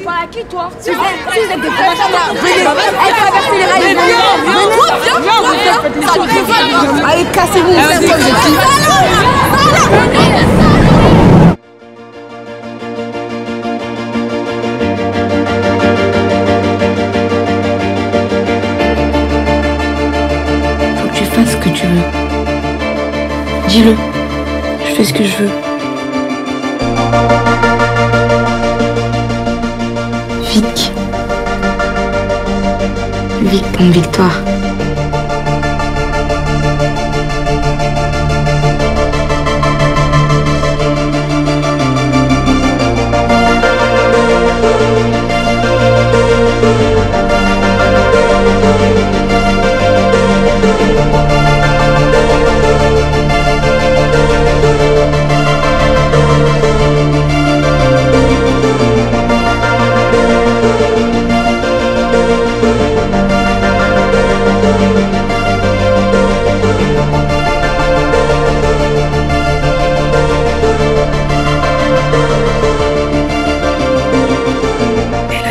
parles à qui toi Si vous êtes des venez, allez traverser les rails, allez cassez-vous, personne de qui Faut que tu fasses ce que tu veux. Dis-le. Je fais ce que je veux. Vic. Vic comme victoire.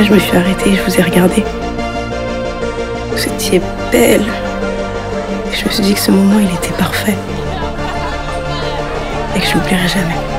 Je me suis arrêtée et je vous ai regardé. Vous étiez belle. Et je me suis dit que ce moment, il était parfait. Et que je n'oublierai jamais.